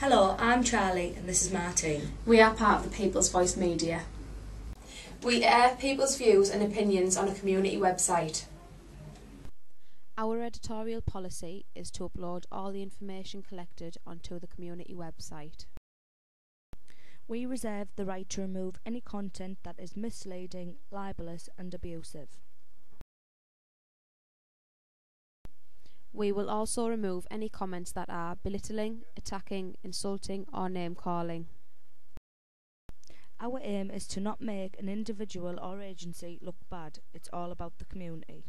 Hello, I'm Charlie and this is Martine. We are part of the People's Voice Media. We air people's views and opinions on a community website. Our editorial policy is to upload all the information collected onto the community website. We reserve the right to remove any content that is misleading, libelous and abusive. We will also remove any comments that are belittling, attacking, insulting or name calling. Our aim is to not make an individual or agency look bad. It's all about the community.